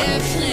airplane.